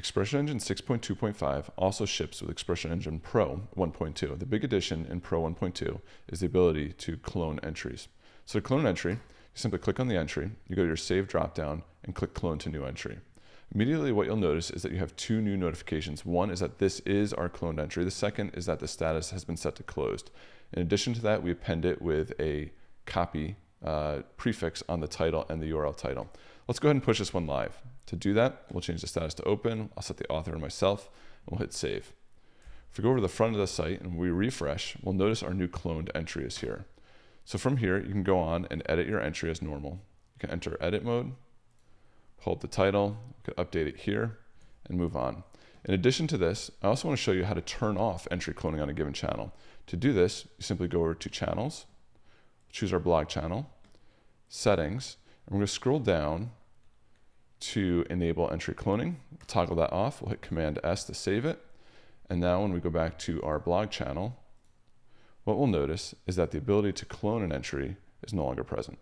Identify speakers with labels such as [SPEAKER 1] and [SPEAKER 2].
[SPEAKER 1] ExpressionEngine 6.2.5 also ships with ExpressionEngine Pro 1.2. The big addition in Pro 1.2 is the ability to clone entries. So to clone an entry, you simply click on the entry, you go to your Save dropdown, and click Clone to New Entry. Immediately what you'll notice is that you have two new notifications. One is that this is our cloned entry. The second is that the status has been set to closed. In addition to that, we append it with a copy uh, prefix on the title and the URL title. Let's go ahead and push this one live. To do that, we'll change the status to open. I'll set the author and myself, and we'll hit save. If we go over to the front of the site and we refresh, we'll notice our new cloned entry is here. So from here, you can go on and edit your entry as normal. You can enter edit mode, hold the title, you can update it here, and move on. In addition to this, I also want to show you how to turn off entry cloning on a given channel. To do this, you simply go over to channels, choose our blog channel, settings, we're going to scroll down to enable entry cloning. We'll toggle that off. We'll hit Command S to save it. And now when we go back to our blog channel, what we'll notice is that the ability to clone an entry is no longer present.